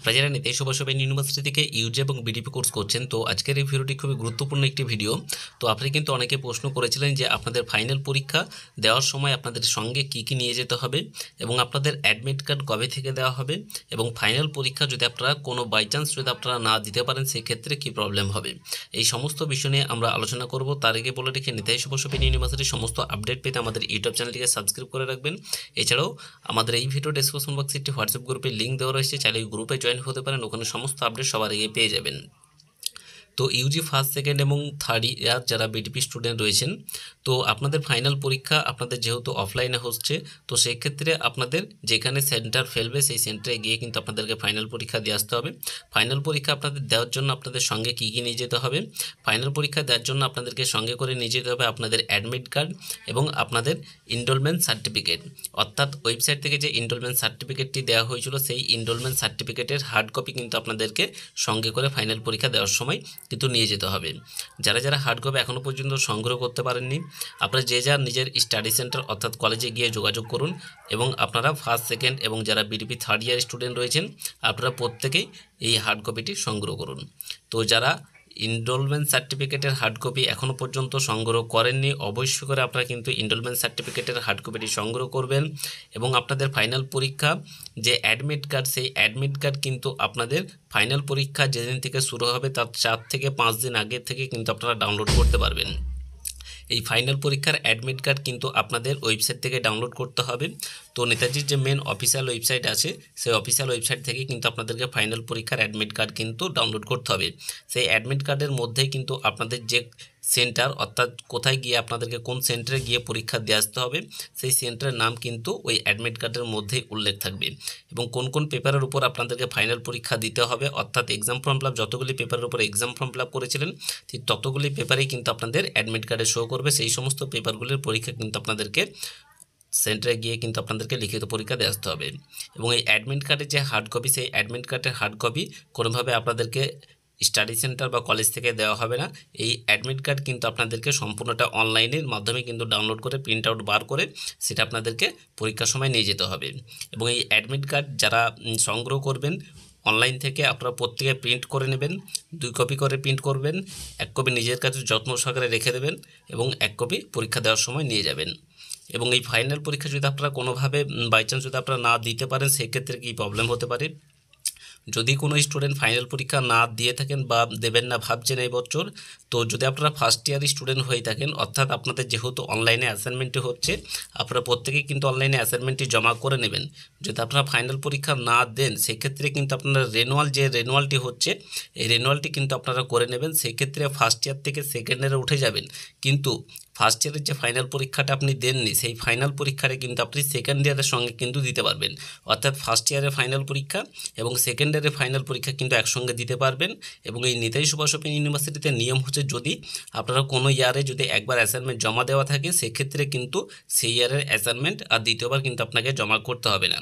আপনারা যারা নিতেই সবাই ইউনিভার্সিটি থেকে ইউজি এবং বিডিপি কোর্স করছেন, তো আজকের এই ভিডিওটি খুবই গুরুত্বপূর্ণ একটি ভিডিও। তো আপনি কিন্তু অনেকে প্রশ্ন করেছিলেন যে আপনাদের ফাইনাল পরীক্ষা দেওয়ার সময় আপনাদের সঙ্গে কি কি নিয়ে যেতে হবে এবং আপনাদের অ্যাডমিট কার্ড কবে থেকে দেওয়া হবে এবং ফাইনাল পরীক্ষা যদি আপনারা কোনো বাই চান্স যদি আপনারা না দিতে পারেন, সেক্ষেত্রে কী প্রবলেম হবে? এই সমস্ত বিষয় নিয়ে আমরা আলোচনা করব। তার আগে বলে রেখে নিতাই শুভসবিন ইউনিভার্সিটির সমস্ত আপডেট পেতে আমাদের ইউটিউব চ্যানেলটিকে সাবস্ক্রাইব করে রাখবেন। এছাড়াও আমাদের এই ভিডিও ডিসক্রিপশন বক্সে একটি হোয়াটসঅ্যাপ গ্রুপের লিঙ্ক দেওয়া রয়েছে। চাইলে ওই গ্রুপে হতে পারেন। ওখানে সমস্ত আপডেট সবার আগে পেয়ে যাবেন। তো ইউজি ফার্স্ট সেকেন্ড এবং থার্ড ইয়ার যারা বিটিপি স্টুডেন্ট রয়েছেন, তো আপনাদের ফাইনাল পরীক্ষা আপনাদের যেহেতু অফলাইনে হচ্ছে, তো সেক্ষেত্রে আপনাদের যেখানে সেন্টার ফেলবে সেই সেন্টারে গিয়ে কিন্তু আপনাদেরকে ফাইনাল পরীক্ষা দিয়ে আসতে হবে। ফাইনাল পরীক্ষা আপনাদের দেওয়ার জন্য আপনাদের সঙ্গে কী কী নিয়ে যেতে হবে? ফাইনাল পরীক্ষা দেওয়ার জন্য আপনাদেরকে সঙ্গে করে নিয়ে যেতে হবে আপনাদের অ্যাডমিট কার্ড এবং আপনাদের ইনরোলমেন্ট সার্টিফিকেট অর্থাৎ ওয়েবসাইট থেকে যে ইনরোলমেন্ট সার্টিফিকেটটি দেওয়া হয়েছিল, সেই ইনরোলমেন্ট সার্টিফিকেটের হার্ড কপি কিন্তু আপনাদেরকে সঙ্গে করে ফাইনাল পরীক্ষা দেওয়ার সময় কিন্তু নিয়ে যেতে হবে। যারা যারা হার্ড কপি এখনও পর্যন্ত সংগ্রহ করতে পারেননি, আপনারা যে যার নিজের স্টাডি সেন্টার অর্থাৎ কলেজে গিয়ে যোগাযোগ করুন এবং আপনারা ফার্স্ট সেকেন্ড এবং যারা বিডিপি থার্ড ইয়ার স্টুডেন্ট রয়েছেন, আপনারা প্রত্যেকেই এই হার্ড কপিটি সংগ্রহ করুন। তো যারা ইনরোলমেন্ট সার্টিফিকেটের হার্ড কপি এখনও পর্যন্ত সংগ্রহ করেননি। অবশ্যই করে আপনারা কিন্তু ইনরোলমেন্ট সার্টিফিকেটের হার্ড কপিটি সংগ্রহ করবেন এবং আপনাদের ফাইনাল পরীক্ষা যে অ্যাডমিট কার্ড সেই অ্যাডমিট কার্ড কিন্তু আপনাদের ফাইনাল পরীক্ষা যেদিন থেকে শুরু হবে তার চার থেকে পাঁচ দিন আগে থেকে কিন্তু আপনারা ডাউনলোড করতে পারবেন। এই ফাইনাল পরীক্ষার অ্যাডমিট কার্ড কিন্তু আপনাদের ওয়েবসাইট থেকে ডাউনলোড করতে হবে। তো নেতাজির যে মেন অফিসিয়াল ওয়েবসাইট আছে, সেই অফিসিয়াল ওয়েবসাইট থেকে কিন্তু আপনাদেরকে ফাইনাল পরীক্ষার অ্যাডমিট কার্ড কিন্তু ডাউনলোড করতে হবে। সেই অ্যাডমিট কার্ডের মধ্যেই কিন্তু আপনাদের যে সেন্টার, অর্থাৎ কোথায় গিয়ে আপনাদেরকে কোন সেন্টারে গিয়ে পরীক্ষা দিয়ে আসতে হবে, সেই সেন্টারের নাম কিন্তু ওই অ্যাডমিট কার্ডের মধ্যেই উল্লেখ থাকবে। এবং কোন কোন পেপারের উপর আপনাদেরকে ফাইনাল পরীক্ষা দিতে হবে, অর্থাৎ এক্সাম ফর্ম ফিল যতগুলি পেপারের উপর এক্সাম ফর্ম ফিল করেছিলেন, ঠিক ততগুলি পেপারেই কিন্তু আপনাদের অ্যাডমিট কার্ডে শো করবে। সেই সমস্ত পেপারগুলির পরীক্ষা কিন্তু আপনাদেরকে সেন্টারে গিয়ে কিন্তু আপনাদেরকে লিখিত পরীক্ষা দিয়ে আসতে হবে। এবং এই অ্যাডমিট কার্ডের যে হার্ড কপি সেই অ্যাডমিট কার্ডের হার্ড কপি কোনোভাবে আপনাদেরকে স্টাডি সেন্টার বা কলেজ থেকে দেওয়া হবে না। এই অ্যাডমিট কার্ড কিন্তু আপনাদেরকে সম্পূর্ণটা অনলাইনের মাধ্যমে কিন্তু ডাউনলোড করে প্রিন্ট আউট বার করে সেটা আপনাদেরকে পরীক্ষার সময় নিয়ে যেতে হবে। এবং এই অ্যাডমিট কার্ড যারা সংগ্রহ করবেন অনলাইন থেকে আপনারা প্রত্যেকে প্রিন্ট করে নেবেন, দুই কপি করে প্রিন্ট করবেন, এক কপি নিজের কাছে যত্ন সহকারে রেখে দেবেন এবং এক কপি পরীক্ষা দেওয়ার সময় নিয়ে যাবেন। এবং এই ফাইনাল পরীক্ষা যদি আপনারা কোনোভাবে বাই চান্স যদি আপনারা না দিতে পারেন, সেক্ষেত্রে কী প্রবলেম হতে পারে? যদি কোনো স্টুডেন্ট ফাইনাল পরীক্ষা না দিয়ে থাকেন বা দেবেন না ভাবছেন এই বছর, তো যদি আপনারা ফার্স্ট ইয়ার স্টুডেন্ট হয়ে থাকেন, অর্থাৎ আপনাদের যেহেতু অনলাইনে অ্যাসাইনমেন্টটি হচ্ছে, আপনারা প্রত্যেকেই কিন্তু অনলাইনে অ্যাসাইনমেন্টটি জমা করে নেবেন। যদি আপনারা ফাইনাল পরীক্ষা না দেন, সেক্ষেত্রে কিন্তু আপনারা রেনুয়াল যে রেনুয়ালটি হচ্ছে, এই রেনুয়ালটি কিন্তু আপনারা করে নেবেন। সেক্ষেত্রে ফার্স্ট ইয়ার থেকে সেকেন্ড ইয়ারে উঠে যাবেন। কিন্তু ফার্স্ট ইয়ারের যে ফাইনাল পরীক্ষাটা আপনি দেননি, সেই ফাইনাল পরীক্ষাটা কিন্তু আপনি সেকেন্ড ইয়ারের সঙ্গে কিন্তু দিতে পারবেন। অর্থাৎ ফার্স্ট ইয়ারের ফাইনাল পরীক্ষা এবং সেকেন্ড ইয়ারের ফাইনাল পরীক্ষা কিন্তু একসঙ্গে দিতে পারবেন এবং এই নেতাজি সুভাষ ইউনিভার্সিটিতে নিয়ম হচ্ছে যদি আপনারা কোনো ইয়ারে যদি একবার অ্যাসাইনমেন্ট জমা দেওয়া থাকে, সেক্ষেত্রে কিন্তু সেই ইয়ারের অ্যাসাইনমেন্ট আর দ্বিতীয়বার কিন্তু আপনাকে জমা করতে হবে না।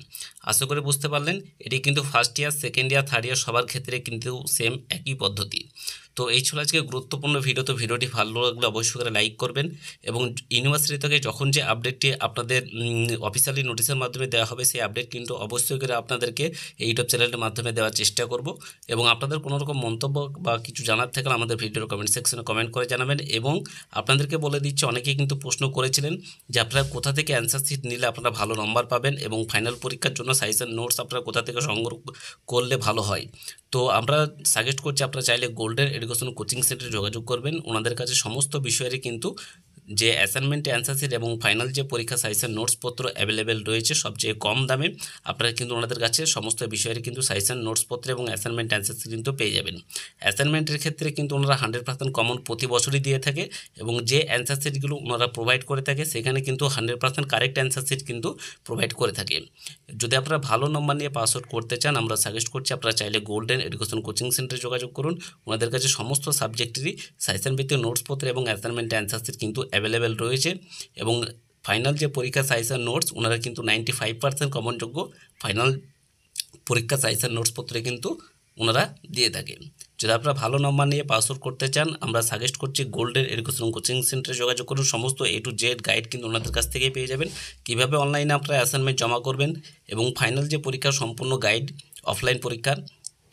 আশা করে বুঝতে পারলেন, এটি কিন্তু first year second year third year সবার ক্ষেত্রে কিন্তু সেম একই পদ্ধতি। তো এই ছিল আজকে গুরুত্বপূর্ণ ভিডিও তো ভিডিওটি ভালো লাগলে অবশ্যই করে লাইক করবেন এবং ইউনিভার্সিটি থেকে যখন যে আপডেটটি আপনাদের অফিসিয়ালি নোটিশের মাধ্যমে দেওয়া হবে, সেই আপডেট কিন্তু অবশ্যই করে আপনাদেরকে ইউটিউব চ্যানেলের মাধ্যমে দেওয়ার চেষ্টা করব। এবং আপনাদের কোনো রকম মন্তব্য বা কিছু জানার থাকলে আমাদের ভিডিওর কমেন্ট সেকশনে কমেন্ট করে জানাবেন। এবং আপনাদেরকে বলে দিচ্ছি, অনেকেই কিন্তু প্রশ্ন করেছিলেন যে আপনারা কোথা থেকে অ্যান্সার শিট নিলে আপনারা ভালো নম্বর পাবেন এবং ফাইনাল পরীক্ষার জন্য সাইজের নোটস আপনারা কোথা থেকে সংগ্রহ করলে ভালো হয়। তো আমরা সাজেস্ট করছি, আপনারা চাইলে গোল্ডেন কোচিং সেন্টারে যোগাযোগ করবেন। ওনাদের কাছে সমস্ত বিষয়েরই কিন্তু যে অ্যাসাইনমেন্টে অ্যান্সার এবং ফাইনাল যে পরীক্ষা সাইসের নোটসপত্র অ্যাভেলেবেল রয়েছে, সবচেয়ে কম দামে আপনারা কিন্তু ওনাদের কাছে সমস্ত বিষয়ের কিন্তু সাইসের নোটসপত্র এবং অ্যাসাইনমেন্ট অ্যান্সার কিন্তু পেয়ে যাবেন। অ্যাসাইনমেন্টের ক্ষেত্রে কিন্তু ওনারা হান্ড্রেড পার্সেন্ট কমন প্রতি বছরই দিয়ে থাকে এবং যে অ্যান্সার শিটগুলো ওনারা প্রোভাইড করে থাকে, সেখানে কিন্তু hundred percent correct answer sheet কিন্তু প্রোভাইড করে থাকে। যদি আপনারা ভালো নম্বর নিয়ে পাস আউট করতে চান, আমরা সাজেস্ট করছি আপনারা চাইলে গোল্ডেন এডুকেশন কোচিং সেন্টারে যোগাযোগ করুন। ওনাদের কাছে সমস্ত সাবজেক্টেরই সাইসেন ভিত্তিক নোটসপত্র এবং অ্যাসাইনমেন্ট অ্যান্সার কিন্তু অ্যাভেলেবেল রয়েছে এবং ফাইনাল যে পরীক্ষা সাইসার নোটস ওনারা কিন্তু নাইনটি ফাইভ পার্সেন্ট কমনযোগ্য ফাইনাল পরীক্ষা সাইসের নোটসপত্রে কিন্তু ওনারা দিয়ে থাকে। যদি আপনারা ভালো নম্বর নিয়ে পাস আউট করতে চান, আমরা সাজেস্ট করছি গোল্ডের এডুকেশন কোচিং সেন্টারে যোগাযোগ করুন। সমস্ত এ টু জেড গাইড কিন্তু ওনাদের কাছ থেকেই পেয়ে যাবেন। কীভাবে অনলাইনে আপনারা অ্যাসাইনমেন্ট জমা করবেন এবং ফাইনাল যে পরীক্ষা সম্পূর্ণ গাইড অফলাইন পরীক্ষার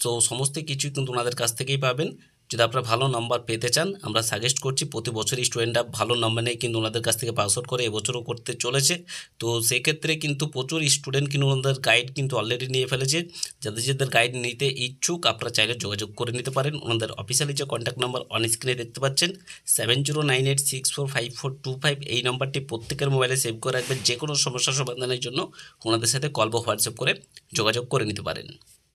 তো সমস্ত কিছুই কিন্তু ওনাদের কাছ থেকেই পাবেন। যদি আপনারা ভালো নাম্বার পেতে চান, আমরা সাজেস্ট করছি প্রতি বছরই স্টুডেন্টরা ভালো নাম্বার নেই কিন্তু ওনাদের কাছ থেকে পাস আউট করে এবছরও করতে চলেছে। তো সেক্ষেত্রে কিন্তু প্রচুর স্টুডেন্ট কিন্তু ওনাদের গাইড কিন্তু অলরেডি নিয়ে ফেলেছে। যাদের যাদের গাইড নিতে ইচ্ছুক, আপনারা চাইলে যোগাযোগ করে নিতে পারেন। ওনাদের অফিসিয়ালি যে কন্ট্যাক্ট নাম্বার অন স্ক্রিনে দেখতে পাচ্ছেন seven zero nine eight six four five four two five এই নাম্বারটি প্রত্যেকের মোবাইলে সেভ করে রাখবেন। যে কোনো সমস্যা সমাধানের জন্য ওনাদের সাথে কল বা হোয়াটসঅ্যাপ করে যোগাযোগ করে নিতে পারেন।